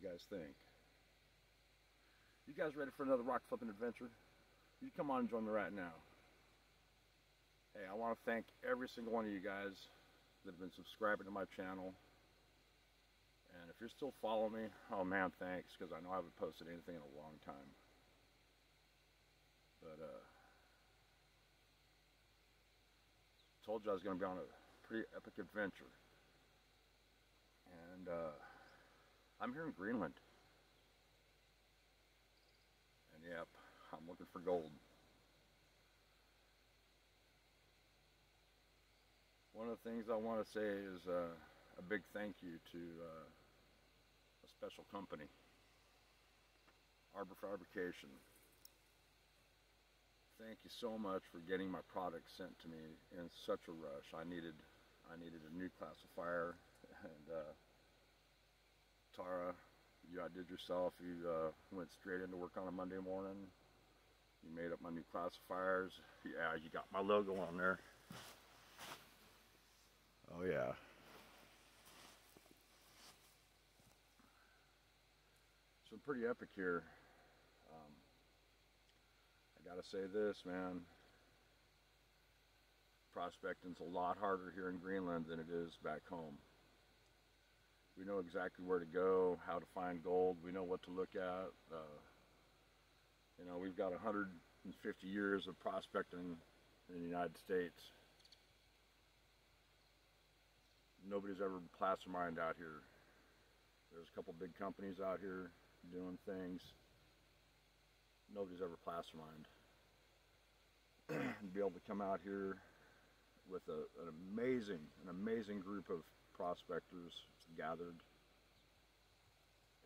you guys think? You guys ready for another rock flipping adventure? You come on and join me right now. Hey, I want to thank every single one of you guys that have been subscribing to my channel. And if you're still following me, oh man, thanks, because I know I haven't posted anything in a long time. But, uh, told you I was going to be on a pretty epic adventure. And, uh, I'm here in Greenland. And yep, I'm looking for gold. One of the things I want to say is uh, a big thank you to uh, a special company, Arbor Fabrication. Thank you so much for getting my product sent to me in such a rush. I needed, I needed a new classifier, and uh, Tara, you outdid yourself. You uh, went straight into work on a Monday morning. You made up my new classifiers. Yeah, you got my logo on there. Oh yeah. So pretty epic here. Um, I gotta say this, man. Prospecting's a lot harder here in Greenland than it is back home. We know exactly where to go, how to find gold. We know what to look at. Uh, you know, we've got 150 years of prospecting in the United States nobody's ever placer mined out here. There's a couple big companies out here doing things. Nobody's ever placer be able to come out here with a, an amazing, an amazing group of prospectors gathered.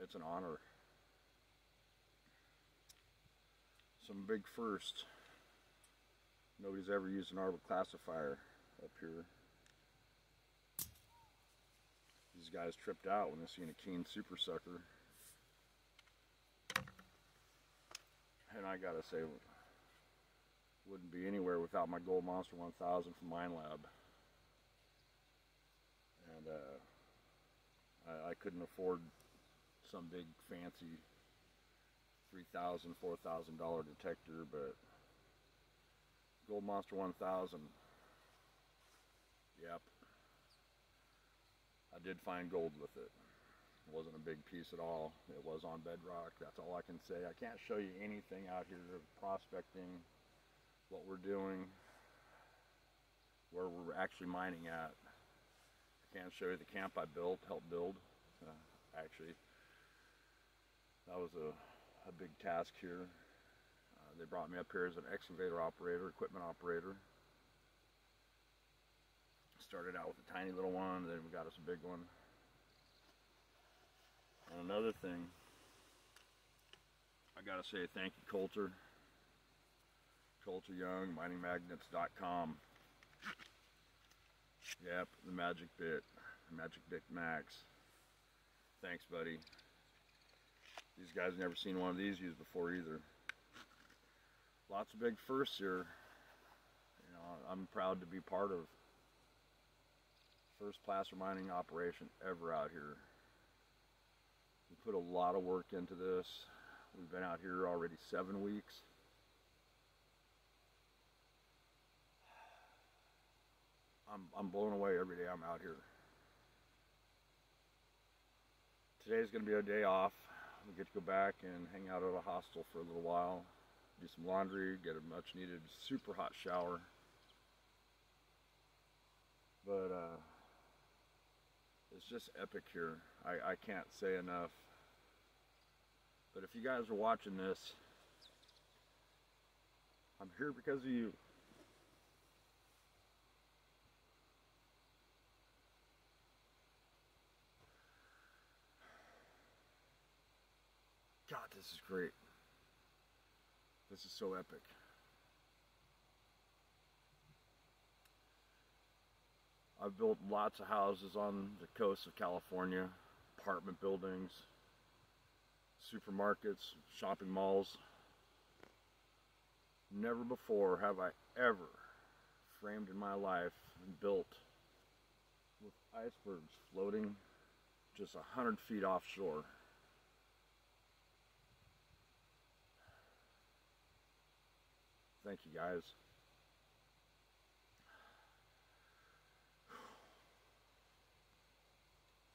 It's an honor. Some big first. Nobody's ever used an arbor classifier up here. These guys tripped out when they seen a Keene Super Sucker. And I gotta say, wouldn't be anywhere without my Gold Monster 1000 from Minelab. And uh, I, I couldn't afford some big fancy $3,000, $4,000 detector, but Gold Monster 1000, yep, I did find gold with it. It wasn't a big piece at all. It was on bedrock. That's all I can say. I can't show you anything out here prospecting, what we're doing, where we're actually mining at. I can't show you the camp I built, helped build, uh, actually. That was a, a big task here. Uh, they brought me up here as an excavator operator, equipment operator. Started out with a tiny little one, then we got us a big one. And another thing, I gotta say thank you Colter. Colter Young, miningmagnets.com. Yep, the magic bit, magic bit max. Thanks buddy. These guys never seen one of these used before either. Lots of big firsts here. You know, I'm proud to be part of First placer mining operation ever out here. We put a lot of work into this. We've been out here already seven weeks. I'm, I'm blown away every day I'm out here. Today's going to be a day off. We get to go back and hang out at a hostel for a little while, do some laundry, get a much needed super hot shower. But uh, it's just epic here. I, I can't say enough. But if you guys are watching this, I'm here because of you. This is great. This is so epic. I've built lots of houses on the coast of California, apartment buildings, supermarkets, shopping malls. Never before have I ever framed in my life and built with icebergs floating just a hundred feet offshore. Thank you guys.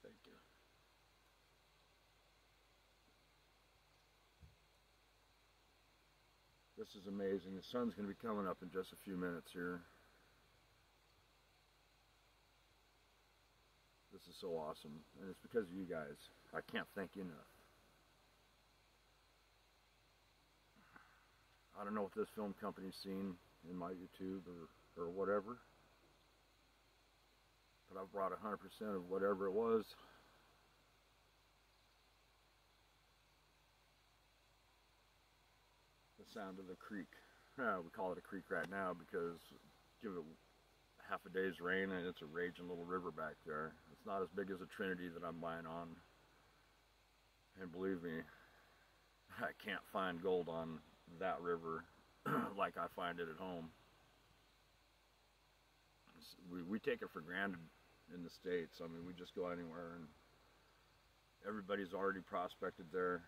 Thank you. This is amazing. The sun's going to be coming up in just a few minutes here. This is so awesome. And it's because of you guys. I can't thank you enough. I don't know what this film company's seen in my YouTube or, or whatever. But I've brought 100% of whatever it was. The sound of the creek. Yeah, we call it a creek right now because give it half a day's rain and it's a raging little river back there. It's not as big as a Trinity that I'm buying on. And believe me, I can't find gold on that river like I find it at home. We, we take it for granted in the States. I mean, we just go anywhere and everybody's already prospected there.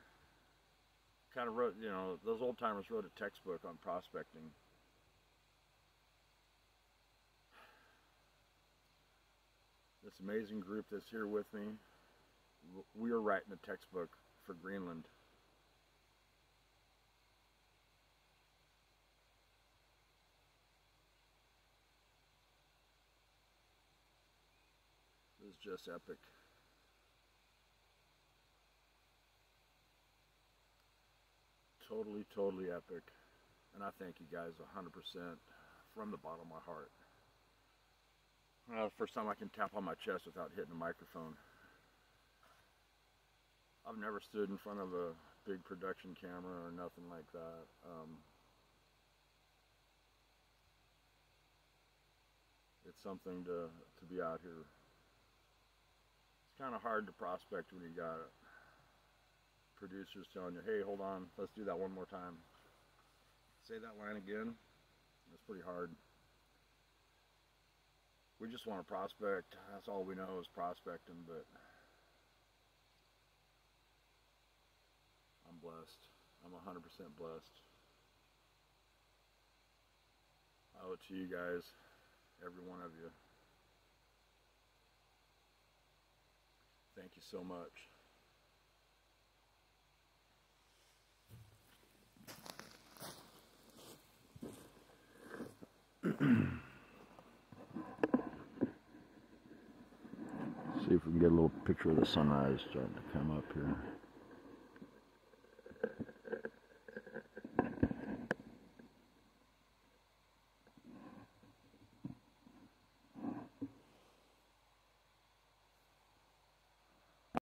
Kind of wrote, you know, those old timers wrote a textbook on prospecting. This amazing group that's here with me, we are writing a textbook for Greenland. Is just epic. Totally, totally epic. And I thank you guys 100% from the bottom of my heart. Uh, first time I can tap on my chest without hitting a microphone. I've never stood in front of a big production camera or nothing like that. Um, it's something to, to be out here kind of hard to prospect when you got producers telling you, hey, hold on, let's do that one more time. Say that line again. It's pretty hard. We just want to prospect. That's all we know is prospecting, but I'm blessed. I'm 100% blessed. I owe it to you guys, every one of you. Thank you so much. See if we can get a little picture of the sunrise starting to come up here.